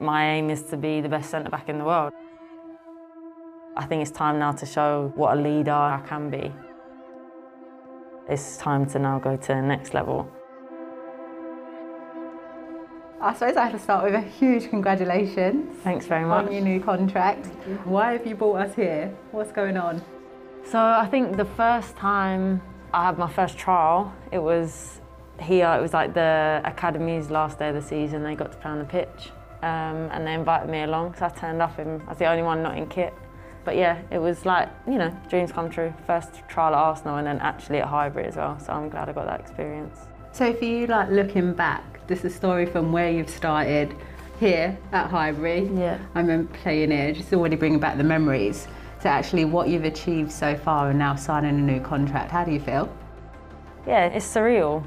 My aim is to be the best centre back in the world. I think it's time now to show what a leader I can be. It's time to now go to the next level. I suppose I have to start with a huge congratulations. Thanks very much. On your new contract. Why have you brought us here? What's going on? So I think the first time I had my first trial, it was here, it was like the academy's last day of the season, they got to play on the pitch. Um, and they invited me along, so I turned up and I was the only one not in kit. But yeah, it was like, you know, dreams come true. First trial at Arsenal and then actually at Highbury as well, so I'm glad I got that experience. So for you, like looking back, this is a story from where you've started here at Highbury. Yeah. I remember playing it, just already bringing back the memories. So actually what you've achieved so far and now signing a new contract, how do you feel? Yeah, it's surreal.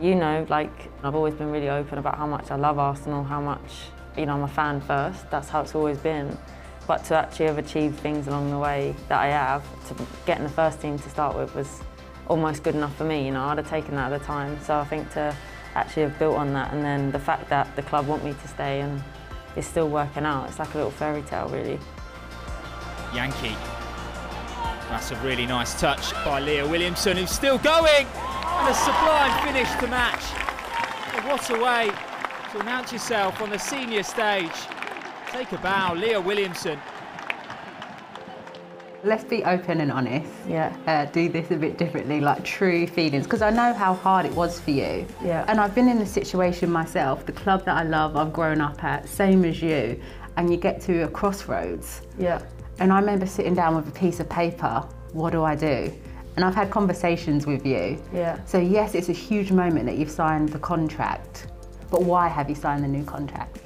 You know, like, I've always been really open about how much I love Arsenal, how much, you know, I'm a fan first. That's how it's always been. But to actually have achieved things along the way that I have, to get in the first team to start with was almost good enough for me, you know, I'd have taken that at the time. So I think to actually have built on that and then the fact that the club want me to stay and it's still working out, it's like a little fairy tale really. Yankey. That's a really nice touch by Leah Williamson who's still going and a sublime finish to match. What a way to announce yourself on the senior stage. Take a bow, Leah Williamson. Let's be open and honest. Yeah. Uh, do this a bit differently, like true feelings, because I know how hard it was for you. Yeah. And I've been in the situation myself, the club that I love, I've grown up at, same as you, and you get to a crossroads. Yeah. And I remember sitting down with a piece of paper, what do I do? And I've had conversations with you. Yeah. So yes, it's a huge moment that you've signed the contract, but why have you signed the new contract?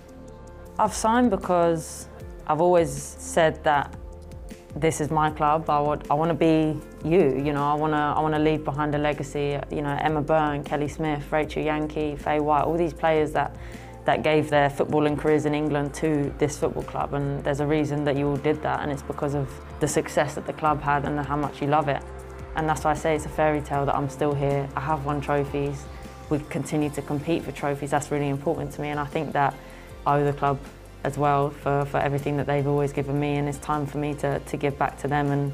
I've signed because I've always said that this is my club. I want, I want to be you. You know, I want to, I want to leave behind a legacy. You know, Emma Byrne, Kelly Smith, Rachel Yankey, Faye White, all these players that that gave their footballing careers in England to this football club. And there's a reason that you all did that, and it's because of the success that the club had and how much you love it. And that's why I say it's a fairy tale that I'm still here. I have won trophies. We continue to compete for trophies. That's really important to me, and I think that I owe the club as well for, for everything that they've always given me and it's time for me to, to give back to them and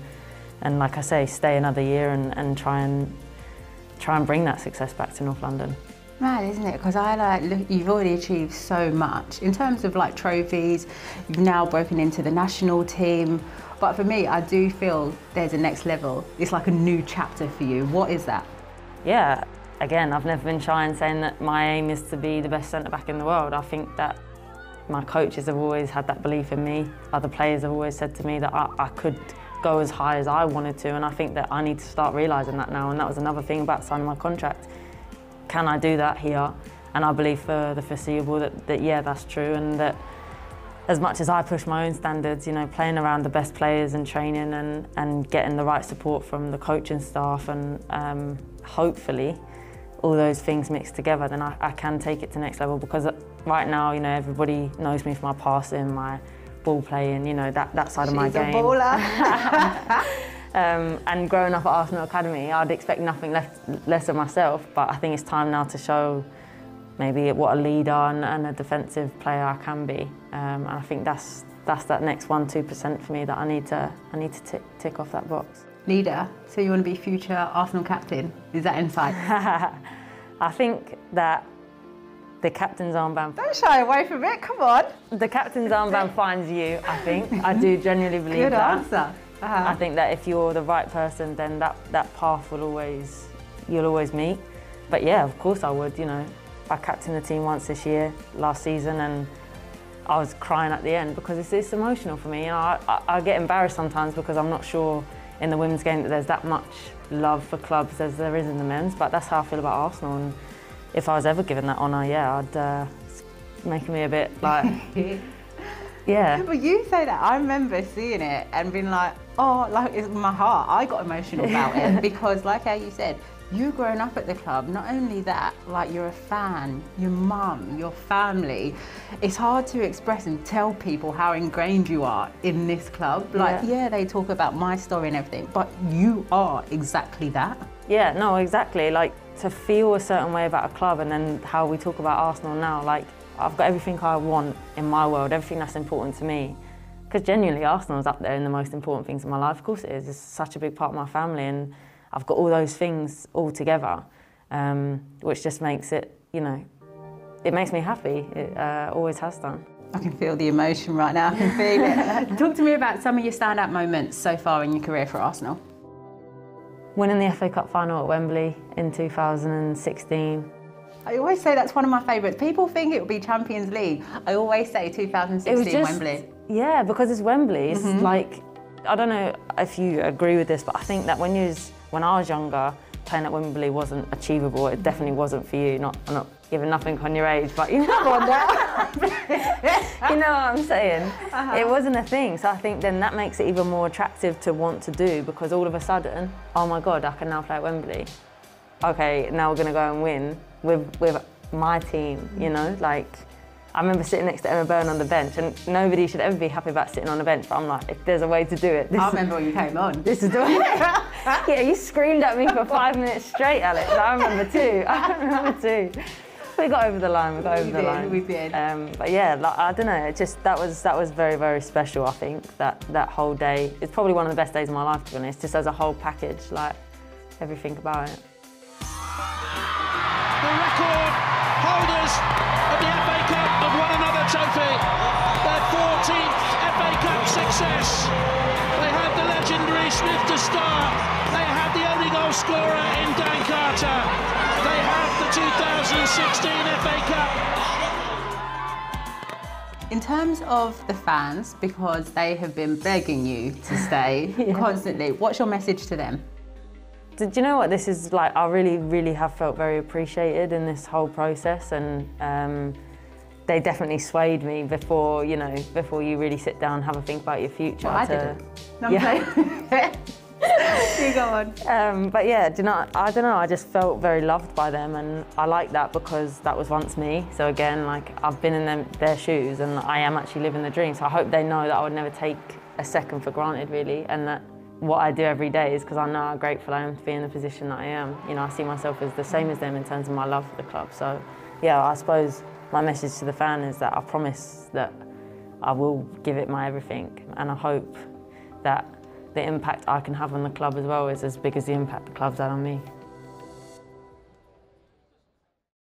and like I say stay another year and, and try and try and bring that success back to North London. Mad, isn't it? Because I like look, you've already achieved so much in terms of like trophies. You've now broken into the national team, but for me, I do feel there's a next level. It's like a new chapter for you. What is that? Yeah, again, I've never been shy in saying that my aim is to be the best centre back in the world. I think that my coaches have always had that belief in me. Other players have always said to me that I, I could go as high as I wanted to, and I think that I need to start realising that now. And that was another thing about signing my contract. Can I do that here? And I believe for the foreseeable that, that yeah, that's true, and that as much as I push my own standards, you know, playing around the best players and training and, and getting the right support from the coaching staff and um, hopefully all those things mixed together, then I, I can take it to next level because right now, you know, everybody knows me for my passing, my ball playing, you know, that, that side She's of my game. Um, and growing up at Arsenal Academy, I'd expect nothing less, less of myself, but I think it's time now to show maybe what a leader and, and a defensive player I can be. Um, and I think that's that's that next one two percent for me that I need to I need to tick, tick off that box. Leader. So you want to be future Arsenal captain? Is that inside? I think that the captain's armband Don't shy away from it. Come on. the captain's armband finds you. I think I do genuinely believe Good that. answer. Uh-huh. I think that if you're the right person, then that, that path will always, you'll always meet. But yeah, of course I would, you know. I captained the team once this year, last season, and I was crying at the end because it's, it's emotional for me. You know, I, I, I get embarrassed sometimes because I'm not sure in the women's game that there's that much love for clubs as there is in the men's, but that's how I feel about Arsenal. And if I was ever given that honour, yeah, I'd, uh, it's making me a bit like, yeah. But you say that. I remember seeing it and being like, oh, like it's my heart. I got emotional about it because, like how you said, you growing up at the club. Not only that, like you're a fan, your mum, your family. It's hard to express and tell people how ingrained you are in this club. Like, Yeah. yeah, they talk about my story and everything, but you are exactly that. Yeah, no, exactly. Like to feel a certain way about a club and then how we talk about Arsenal now, like I've got everything I want in my world, everything that's important to me. Because genuinely, Arsenal's up there in the most important things in my life. Of course, it is. It's such a big part of my family, and I've got all those things all together, um, which just makes it, you know, it makes me happy. It uh, always has done. I can feel the emotion right now. I can feel it. Talk to me about some of your standout moments so far in your career for Arsenal. Winning the FA Cup final at Wembley in 2016. I always say that's one of my favourites. People think it would be Champions League. I always say 2016 just, Wembley. Yeah, because it's Wembley. It's mm-hmm. like I don't know if you agree with this, but I think that when you was, when I was younger, playing at Wembley wasn't achievable. It definitely wasn't for you. Not not giving nothing on your age, but you know what you know what I'm saying. Uh-huh. It wasn't a thing. So I think then that makes it even more attractive to want to do because all of a sudden, oh my God, I can now play at Wembley. Okay, now we're gonna go and win with with my team. You know, like I remember sitting next to Emma Byrne on the bench, and nobody should ever be happy about sitting on a bench. But I'm like, if there's a way to do it, I remember when you came on. This is the way. yeah, you screamed at me for five minutes straight, Alex. I remember too. I remember too. We got over the line. We got over we the did, line. We did. Um, but yeah, like, I don't know. It just that was that was very very special. I think that that whole day. It's probably one of the best days of my life, to be honest. Just as a whole package, like everything about it. The record holders success. They had the legendary Smith to start. They had the only goal scorer in Dan Carter. They have the 2016 FA Cup. In terms of the fans, because they have been begging you to stay yeah. constantly, what's your message to them? Do you know what this is like? I really, really have felt very appreciated in this whole process, and um, they definitely swayed me before you know before you really sit down and have a think about your future. Well, I didn't. No, yeah. you go on. Um, but yeah, do you know, I don't know. I just felt very loved by them, and I like that because that was once me. So again, like I've been in them, their shoes, and I am actually living the dream. So I hope they know that I would never take a second for granted, really, and that what I do every day is because I know how grateful I am to be in the position that I am. You know, I see myself as the same as them in terms of my love for the club. So yeah, I suppose my message to the fan is that I promise that I will give it my everything and I hope that the impact I can have on the club as well is as big as the impact the club's had on me.